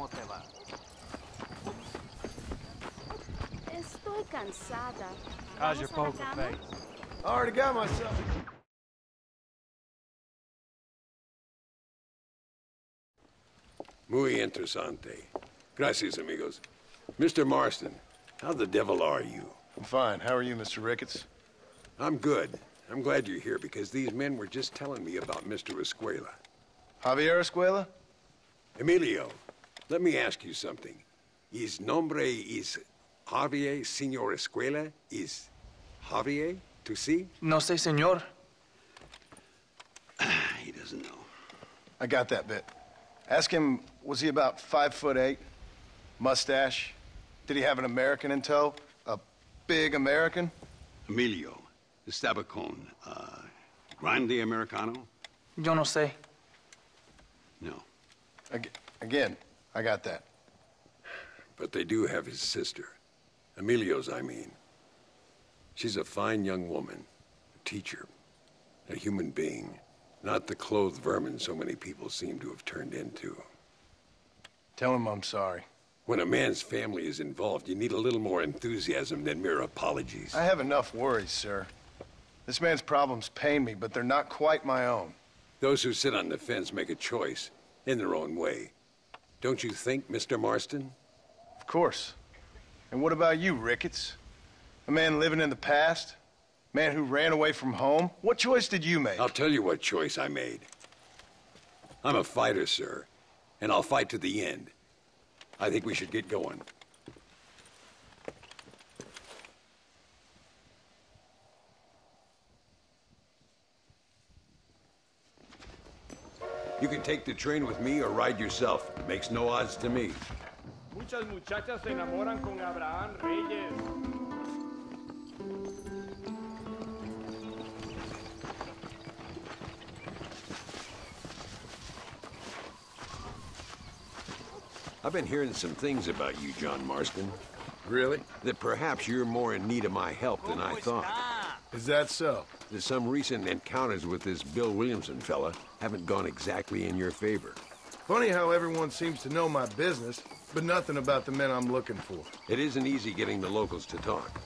¿Cómo te va? Estoy cansada. How's your ¿Vamos a la poker face? I already got myself. Muy interesante. Gracias, amigos. Mr. Marston, how the devil are you? I'm fine. How are you, Mr. Ricketts? I'm good. I'm glad you're here because these men were just telling me about Mr. Escuella. Javier Escuella? Emilio, let me ask you something. His nombre is Javier Senor Escuella? Is Javier to see? No sé, señor. He doesn't know. I got that bit. Ask him, was he about five foot eight? Mustache? Did he have an American in tow? A big American? Emilio, Estabacon, uh, Grande Americano? Yo no sé. No. Ag- again, I got that. But they do have his sister. Emilio's, I mean. She's a fine young woman, a teacher, a human being, not the clothed vermin so many people seem to have turned into. Tell him I'm sorry. When a man's family is involved, you need a little more enthusiasm than mere apologies. I have enough worries, sir. This man's problems pain me, but they're not quite my own. Those who sit on the fence make a choice, in their own way. Don't you think, Mr. Marston? Of course. And what about you, Ricketts? A man living in the past? A Man who ran away from home? What choice did you make? I'll tell you what choice I made. I'm a fighter, sir, and I'll fight to the end. I think we should get going. You can take the train with me or ride yourself. It makes no odds to me. Muchas muchachas se enamoran con Abraham Reyes. I've been hearing some things about you, John Marston. Really? That perhaps you're more in need of my help than I thought. Is that so? That some recent encounters with this Bill Williamson fella haven't gone exactly in your favor. Funny how everyone seems to know my business, but nothing about the men I'm looking for. It isn't easy getting the locals to talk.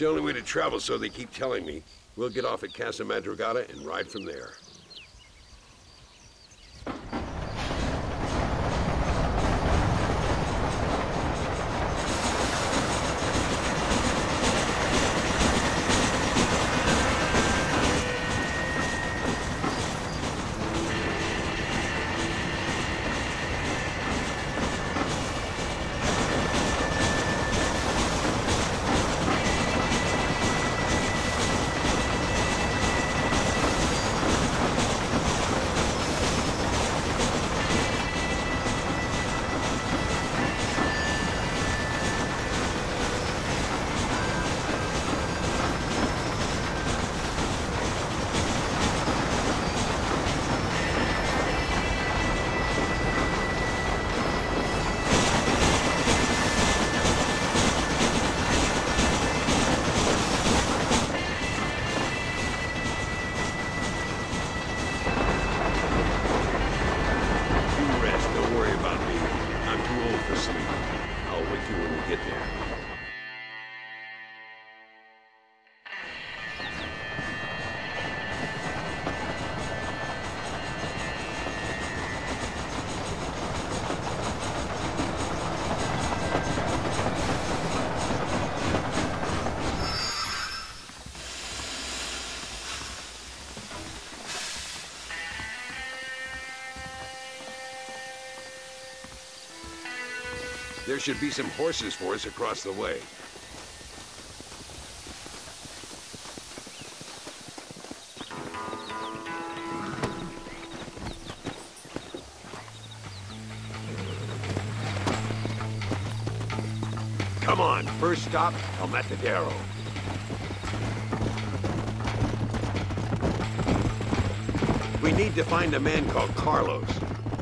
It's the only way to travel, so they keep telling me. We'll get off at Casa Madrugada and ride from there. Should be some horses for us across the way. Come on, first stop, El Matadero. We need to find a man called Carlos.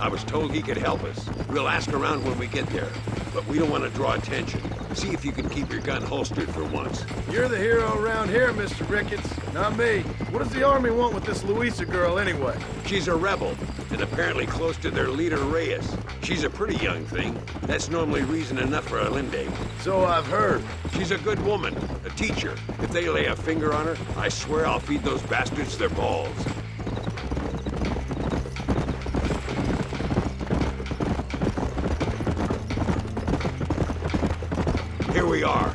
I was told he could help us. We'll ask around when we get there, but we don't want to draw attention. See if you can keep your gun holstered for once. You're the hero around here, Mr. Ricketts, not me. What does the army want with this Luisa girl anyway? She's a rebel, and apparently close to their leader, Reyes. She's a pretty young thing. That's normally reason enough for a Allende. So I've heard. She's a good woman, a teacher. If they lay a finger on her, I swear I'll feed those bastards their balls. Here we are.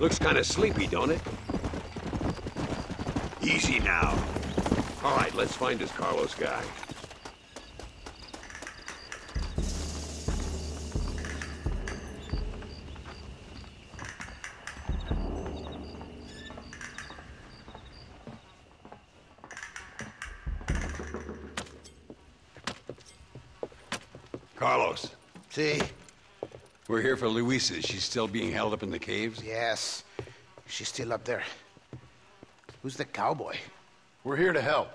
Looks kind of sleepy, don't it? Easy now. All right, let's find this Carlos guy. Carlos, See, We're here for Luisa. She's still being held up in the caves? yes, she's still up there. Who's the cowboy? We're here to help.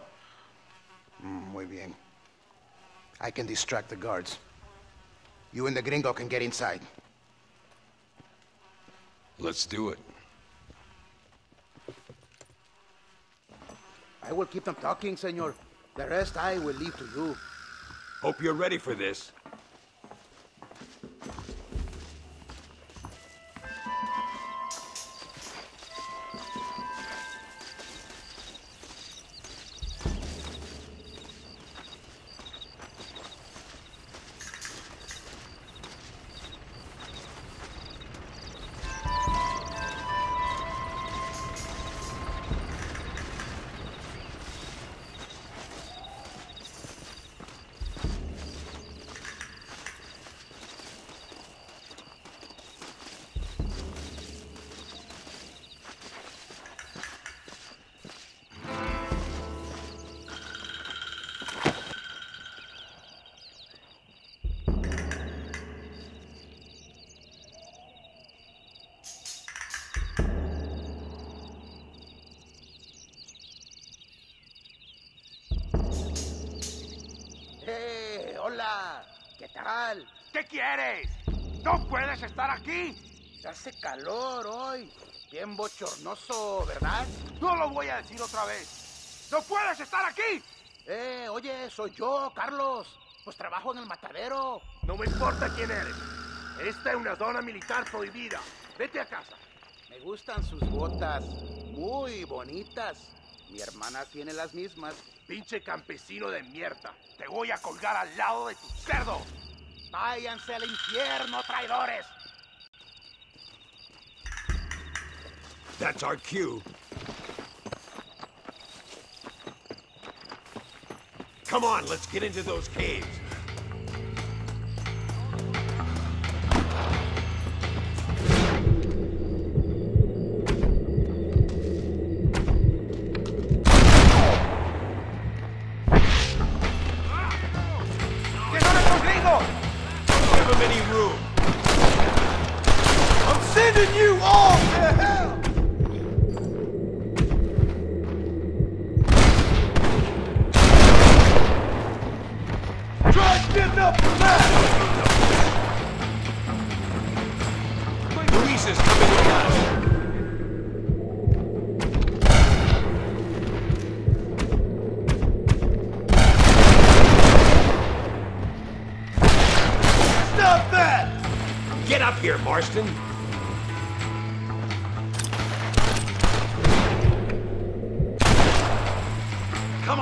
Mm, muy bien. I can distract the guards. You and the gringo can get inside. Let's do it. I will keep them talking, senor. The rest I will leave to you. hope you're ready for this. ¿Qué quieres? ¡No puedes estar aquí! Hace calor hoy. Bien bochornoso, ¿verdad? No lo voy a decir otra vez. ¡No puedes estar aquí! Eh, oye, soy yo, Carlos. Pues trabajo en el matadero. No me importa quién eres. Esta es una zona militar prohibida. Vete a casa. Me gustan sus botas. Muy bonitas. Mi hermana tiene las mismas. Pinche campesino de mierda. Te voy a colgar al lado de tu cerdo. Váyanse al infierno, traidores. That's our cue. Come on, let's get into those caves.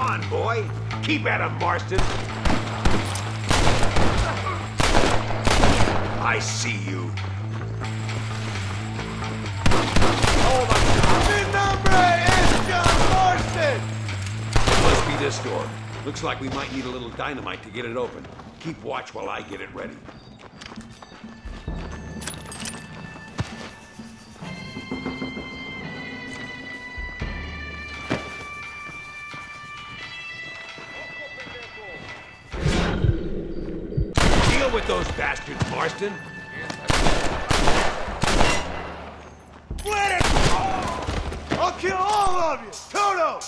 On, boy. Keep at him, Marston. I see you. Mi nombre es John Marston! Must be this door. Looks like we might need a little dynamite to get it open. Keep watch while I get it ready. With those bastards, Marston! Let it go! I'll kill all of you! Toto!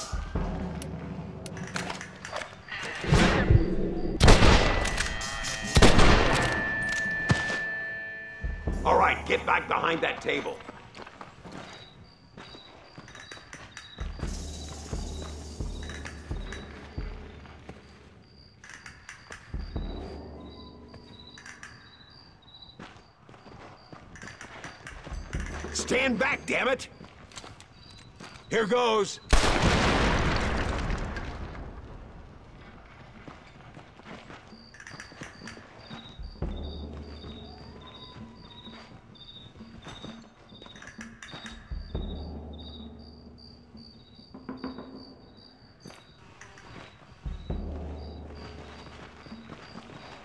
All right, get back behind that table. Stand back, damn it! Here goes.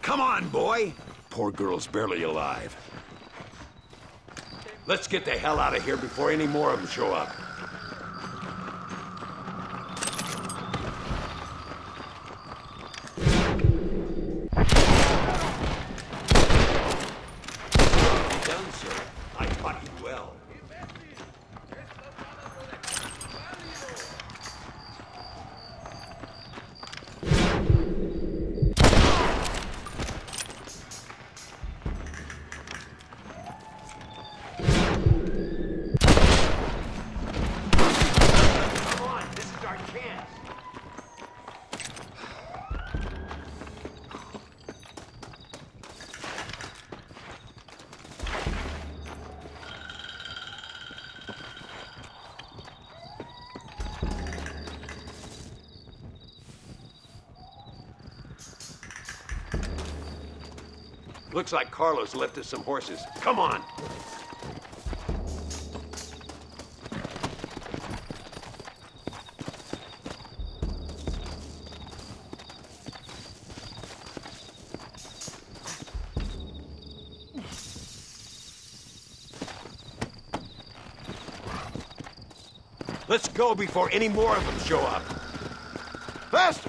Come on, boy. Poor girl's barely alive. Let's get the hell out of here before any more of them show up. Done, sir. I taught you well. Come on, this is our chance. Looks like Carlos left us some horses. Come on. Let's go before any more of them show up. Faster!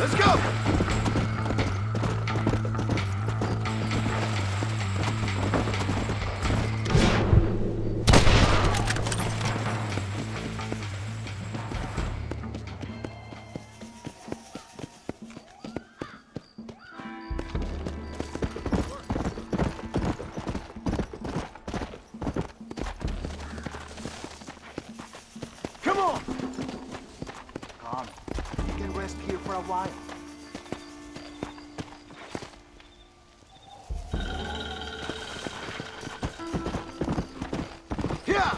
Let's go! Come on! Come. You rest here for a while. Yeah!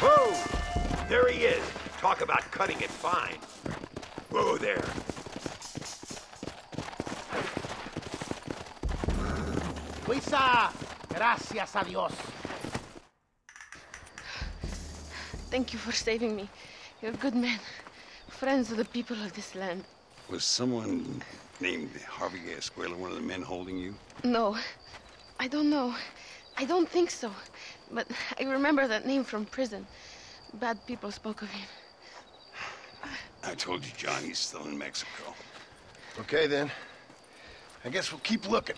Whoa! There he is. Talk about cutting it fine. Whoa there. Luisa! Gracias a Dios. Thank you for saving me. You're a good men. Friends of the people of this land. Was someone named Javier Escuella one of the men holding you? No, I don't know. I don't think so. But I remember that name from prison. Bad people spoke of him. I told you John, he's still in Mexico. Okay, then. I guess we'll keep looking.